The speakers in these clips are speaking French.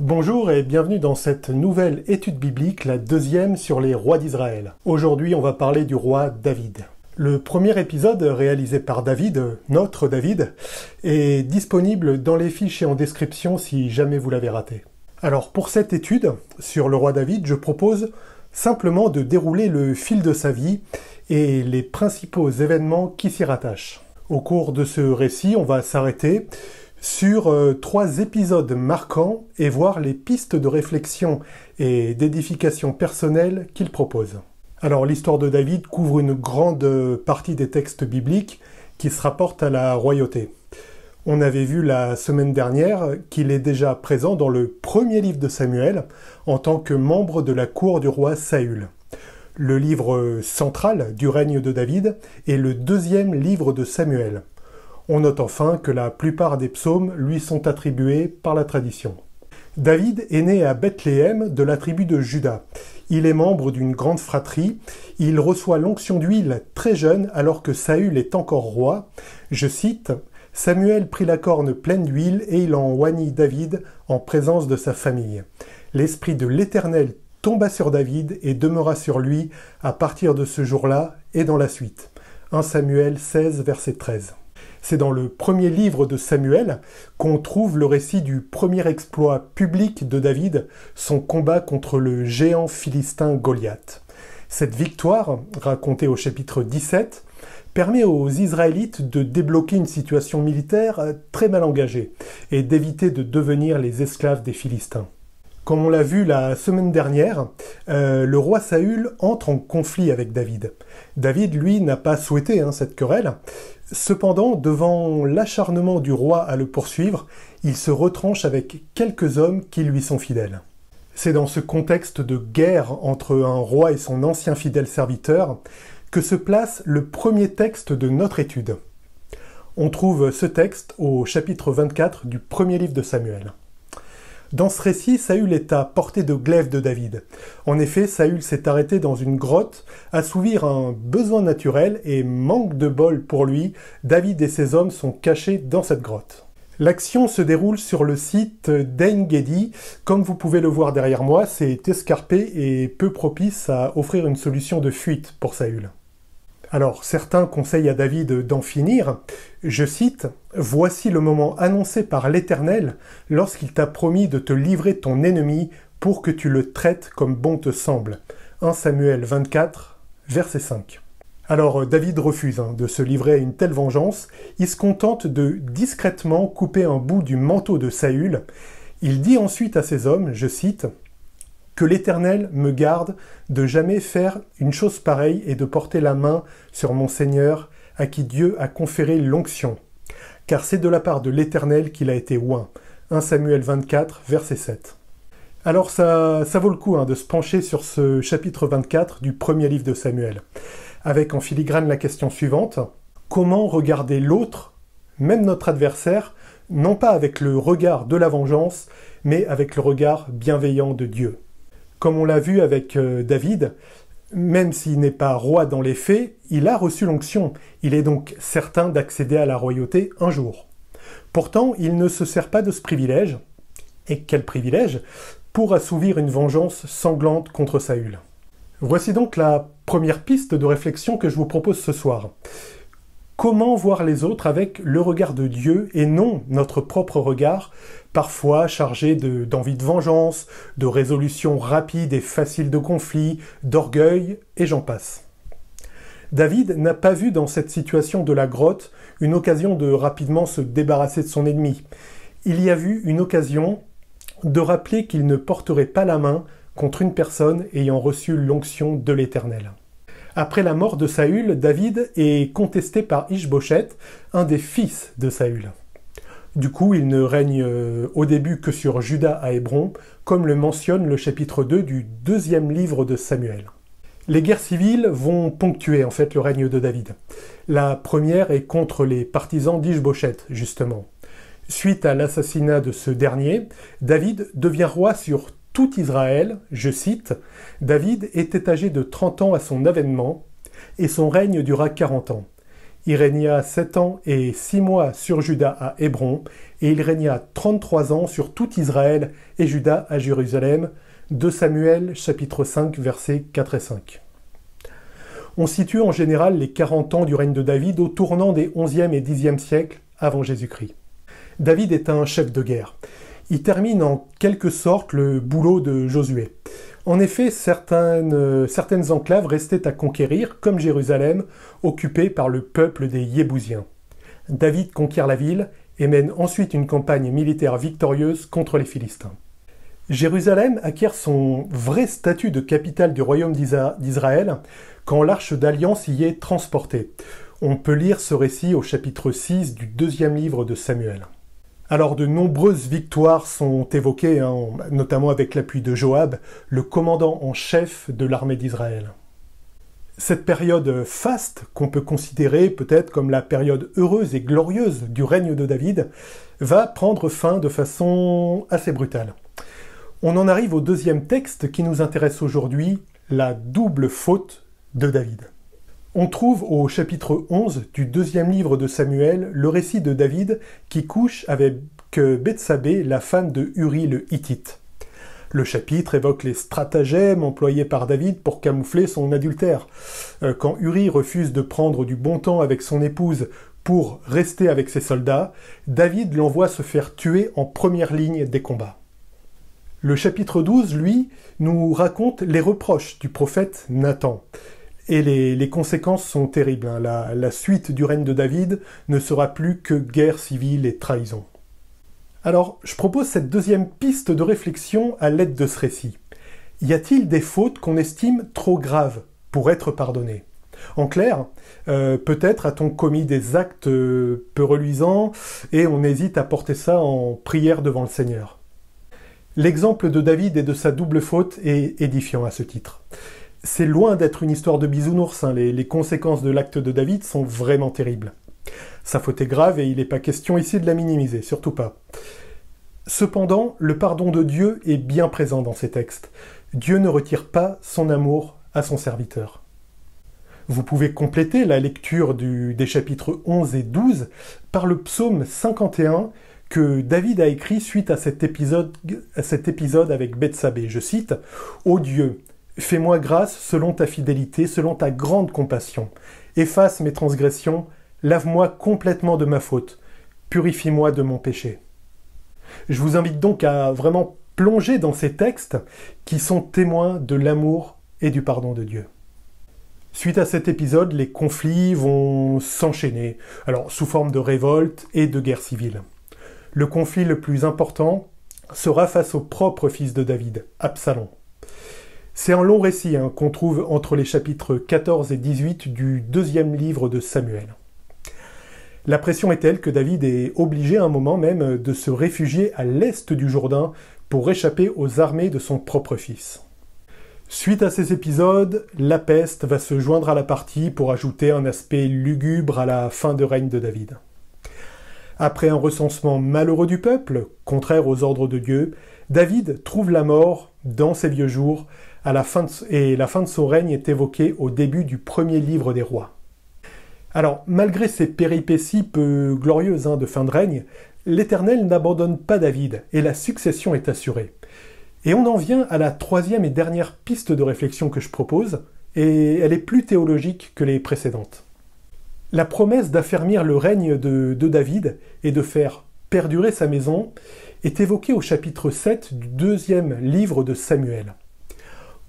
Bonjour et bienvenue dans cette nouvelle étude biblique, la deuxième sur les rois d'Israël. Aujourd'hui, on va parler du roi David. Le premier épisode réalisé par David, notre David, est disponible dans les fichiers en description si jamais vous l'avez raté. Alors pour cette étude sur le roi David, je propose simplement de dérouler le fil de sa vie et les principaux événements qui s'y rattachent. Au cours de ce récit, on va s'arrêter sur euh, trois épisodes marquants et voir les pistes de réflexion et d'édification personnelle qu'il propose. Alors l'histoire de David couvre une grande partie des textes bibliques qui se rapportent à la royauté. On avait vu la semaine dernière qu'il est déjà présent dans le premier livre de Samuel en tant que membre de la cour du roi Saül. Le livre central du règne de David est le deuxième livre de Samuel. On note enfin que la plupart des psaumes lui sont attribués par la tradition. David est né à Bethléem de la tribu de Juda. Il est membre d'une grande fratrie. Il reçoit l'onction d'huile très jeune alors que Saül est encore roi. Je cite Samuel prit la corne pleine d'huile et il en oignit David en présence de sa famille. L'esprit de l'Éternel tomba sur David et demeura sur lui à partir de ce jour-là et dans la suite. 1 Samuel 16, verset 13. C'est dans le premier livre de Samuel qu'on trouve le récit du premier exploit public de David, son combat contre le géant philistin Goliath. Cette victoire, racontée au chapitre 17, permet aux Israélites de débloquer une situation militaire très mal engagée et d'éviter de devenir les esclaves des Philistins. Comme on l'a vu la semaine dernière, euh, le roi Saül entre en conflit avec David. David, lui, n'a pas souhaité hein, cette querelle. Cependant, devant l'acharnement du roi à le poursuivre, il se retranche avec quelques hommes qui lui sont fidèles. C'est dans ce contexte de guerre entre un roi et son ancien fidèle serviteur que se place le premier texte de notre étude. On trouve ce texte au chapitre 24 du premier livre de Samuel. Dans ce récit, Saül est à portée de glaive de David. En effet, Saül s'est arrêté dans une grotte, assouvir un besoin naturel et manque de bol pour lui, David et ses hommes sont cachés dans cette grotte. L'action se déroule sur le site d'Ein Gedi. Comme vous pouvez le voir derrière moi, c'est escarpé et peu propice à offrir une solution de fuite pour Saül. Alors certains conseillent à David d'en finir. Je cite Voici le moment annoncé par l'Éternel lorsqu'il t'a promis de te livrer ton ennemi pour que tu le traites comme bon te semble. 1 Samuel 24, verset 5. Alors David refuse hein, de se livrer à une telle vengeance, il se contente de discrètement couper un bout du manteau de Saül. Il dit ensuite à ses hommes, je cite, que l'Éternel me garde de jamais faire une chose pareille et de porter la main sur mon Seigneur à qui Dieu a conféré l'onction. Car c'est de la part de l'Éternel qu'il a été oint. 1 Samuel 24, verset 7. Alors ça, ça vaut le coup hein, de se pencher sur ce chapitre 24 du premier livre de Samuel, avec en filigrane la question suivante. Comment regarder l'autre, même notre adversaire, non pas avec le regard de la vengeance, mais avec le regard bienveillant de Dieu? Comme on l'a vu avec euh, David, même s'il n'est pas roi dans les faits, il a reçu l'onction. Il est donc certain d'accéder à la royauté un jour. Pourtant, il ne se sert pas de ce privilège. Et quel privilège Pour assouvir une vengeance sanglante contre Saül. Voici donc la première piste de réflexion que je vous propose ce soir. Comment voir les autres avec le regard de Dieu et non notre propre regard, parfois chargé d'envie de, vengeance, de résolution rapide et facile de conflit, d'orgueil, et j'en passe. David n'a pas vu dans cette situation de la grotte une occasion de rapidement se débarrasser de son ennemi. Il y a vu une occasion de rappeler qu'il ne porterait pas la main contre une personne ayant reçu l'onction de l'Éternel. Après la mort de Saül, David est contesté par Ishboshet, un des fils de Saül. Du coup, il ne règne euh, au début que sur Juda à Hébron, comme le mentionne le chapitre 2 du deuxième livre de Samuel. Les guerres civiles vont ponctuer en fait le règne de David. La première est contre les partisans d'Ishboshet, justement. Suite à l'assassinat de ce dernier, David devient roi sur tout Israël, je cite, David était âgé de 30 ans à son avènement, et son règne dura 40 ans. Il régna sept ans et six mois sur Juda à Hébron, et il régna trente-trois ans sur tout Israël et Juda à Jérusalem. De Samuel, chapitre 5, versets 4 et 5. On situe en général les 40 ans du règne de David au tournant des 11e et 10e siècles avant Jésus-Christ. David est un chef de guerre. Il termine en quelque sorte le boulot de Josué. En effet, certaines, certaines enclaves restaient à conquérir, comme Jérusalem, occupée par le peuple des Yébousiens. David conquiert la ville et mène ensuite une campagne militaire victorieuse contre les Philistins. Jérusalem acquiert son vrai statut de capitale du royaume d'Israël quand l'arche d'alliance y est transportée. On peut lire ce récit au chapitre 6 du deuxième livre de Samuel. Alors de nombreuses victoires sont évoquées, hein, notamment avec l'appui de Joab, le commandant en chef de l'armée d'Israël. Cette période faste, qu'on peut considérer peut-être comme la période heureuse et glorieuse du règne de David, va prendre fin de façon assez brutale. On en arrive au deuxième texte qui nous intéresse aujourd'hui, la double faute de David. On trouve au chapitre 11 du deuxième livre de Samuel le récit de David qui couche avec Bethsabée, la femme de Uri le Hittite. Le chapitre évoque les stratagèmes employés par David pour camoufler son adultère. Euh, quand Uri refuse de prendre du bon temps avec son épouse pour rester avec ses soldats, David l'envoie se faire tuer en première ligne des combats. Le chapitre 12, lui, nous raconte les reproches du prophète Nathan. Et les, conséquences sont terribles. Hein. La, suite du règne de David ne sera plus que guerre civile et trahison. Alors, je propose cette deuxième piste de réflexion à l'aide de ce récit. Y a-t-il des fautes qu'on estime trop graves pour être pardonnées? En clair, euh, peut-être a-t-on commis des actes euh, peu reluisants et on hésite à porter ça en prière devant le Seigneur. L'exemple de David et de sa double faute est édifiant à ce titre c'est loin d'être une histoire de bisounours. Hein. Les, conséquences de l'acte de David sont vraiment terribles. Sa faute est grave et il n'est pas question ici de la minimiser, surtout pas. Cependant, le pardon de Dieu est bien présent dans ces textes. Dieu ne retire pas son amour à son serviteur. Vous pouvez compléter la lecture des chapitres 11 et 12 par le psaume 51 que David a écrit suite à cet épisode, avec Bethsabée. Je cite Ô Dieu, Fais-moi grâce selon ta fidélité, selon ta grande compassion. Efface mes transgressions, lave-moi complètement de ma faute, purifie-moi de mon péché. Je vous invite donc à vraiment plonger dans ces textes qui sont témoins de l'amour et du pardon de Dieu. Suite à cet épisode, les conflits vont s'enchaîner, alors sous forme de révolte et de guerre civile. Le conflit le plus important sera face au propre fils de David, Absalom. C'est un long récit hein, qu'on trouve entre les chapitres 14 et 18 du deuxième livre de Samuel. La pression est telle que David est obligé à un moment même de se réfugier à l'est du Jourdain pour échapper aux armées de son propre fils. Suite à ces épisodes, la peste va se joindre à la partie pour ajouter un aspect lugubre à la fin de règne de David. Après un recensement malheureux du peuple, contraire aux ordres de Dieu, David trouve la mort dans ses vieux jours la fin et la fin de son règne est évoquée au début du premier livre des rois. Alors, malgré ces péripéties peu glorieuses hein, de fin de règne, l'Éternel n'abandonne pas David et la succession est assurée. Et on en vient à la troisième et dernière piste de réflexion que je propose, et elle est plus théologique que les précédentes. La promesse d'affermir le règne de, de David et de faire perdurer sa maison est évoquée au chapitre 7 du deuxième livre de Samuel.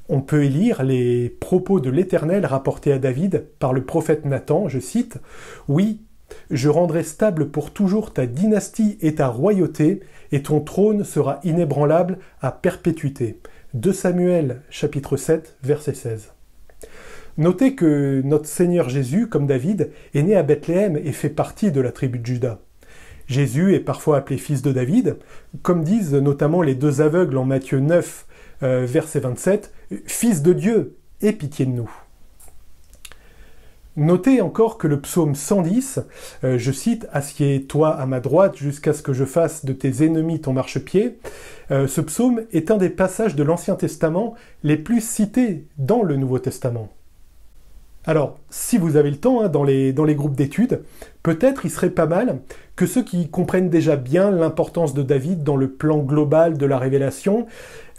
On peut y lire les propos de l'Éternel rapportés à David par le prophète Nathan, je cite, Oui, je rendrai stable pour toujours ta dynastie et ta royauté, et ton trône sera inébranlable à perpétuité. 2 Samuel chapitre 7 verset 16. Notez que notre Seigneur Jésus, comme David, est né à Bethléem et fait partie de la tribu de Juda. Jésus est parfois appelé fils de David, comme disent notamment les deux aveugles en Matthieu 9 euh, verset 27, Fils de Dieu, aie pitié de nous. Notez encore que le psaume 110, euh, je cite, Assieds-toi à ma droite jusqu'à ce que je fasse de tes ennemis ton marchepied, euh, ce psaume est un des passages de l'Ancien Testament les plus cités dans le Nouveau Testament. Alors, si vous avez le temps hein, dans, les, dans les groupes d'études, peut-être il serait pas mal que ceux qui comprennent déjà bien l'importance de David dans le plan global de la révélation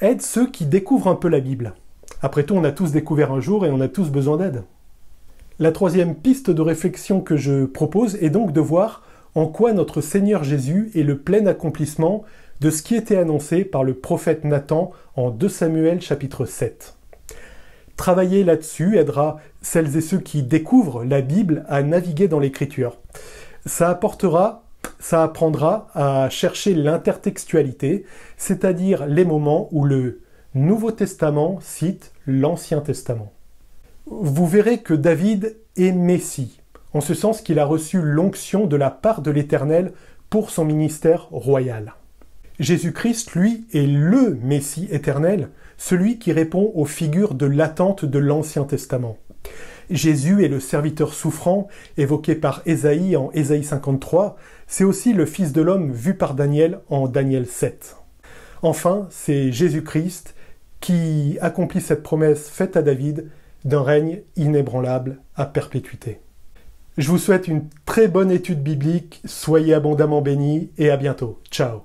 aident ceux qui découvrent un peu la Bible. Après tout, on a tous découvert un jour et on a tous besoin d'aide. La troisième piste de réflexion que je propose est donc de voir en quoi notre Seigneur Jésus est le plein accomplissement de ce qui était annoncé par le prophète Nathan en 2 Samuel chapitre 7. Travailler là-dessus aidera celles et ceux qui découvrent la Bible à naviguer dans l'écriture. Ça apportera, ça apprendra à chercher l'intertextualité, c'est-à-dire les moments où le Nouveau Testament cite l'Ancien Testament. Vous verrez que David est Messie, en ce sens qu'il a reçu l'onction de la part de l'Éternel pour son ministère royal. Jésus-Christ, lui, est le Messie éternel, celui qui répond aux figures de l'attente de l'Ancien Testament. Jésus est le serviteur souffrant évoqué par Ésaïe en Ésaïe 53, c'est aussi le Fils de l'homme vu par Daniel en Daniel 7. Enfin, c'est Jésus-Christ qui accomplit cette promesse faite à David d'un règne inébranlable à perpétuité. Je vous souhaite une très bonne étude biblique, soyez abondamment bénis et à bientôt. Ciao